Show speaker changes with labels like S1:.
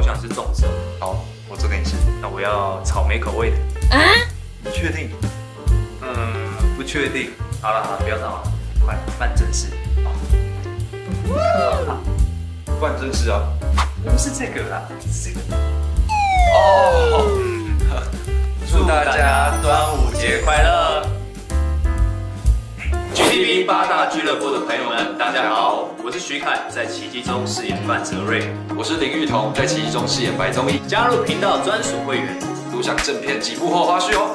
S1: 好想吃粽子哦。
S2: 好，我做给你吃。
S1: 那我要草莓口味的。
S3: 啊？
S2: 你确定？
S1: 嗯，不确定。好了好了，不要闹了，快办正事。
S2: 办正事啊。
S1: 不是这个啦，是这个。
S2: 哦。
S1: 祝大家端午节快乐！GTV 八大俱乐部的朋友们，大家好，我是徐凯，在奇迹中饰演范泽瑞。
S2: 我是林玉彤，在奇迹中饰演白宗义。
S1: 加入频道专属会员，
S2: 独享正片及幕后花絮哦。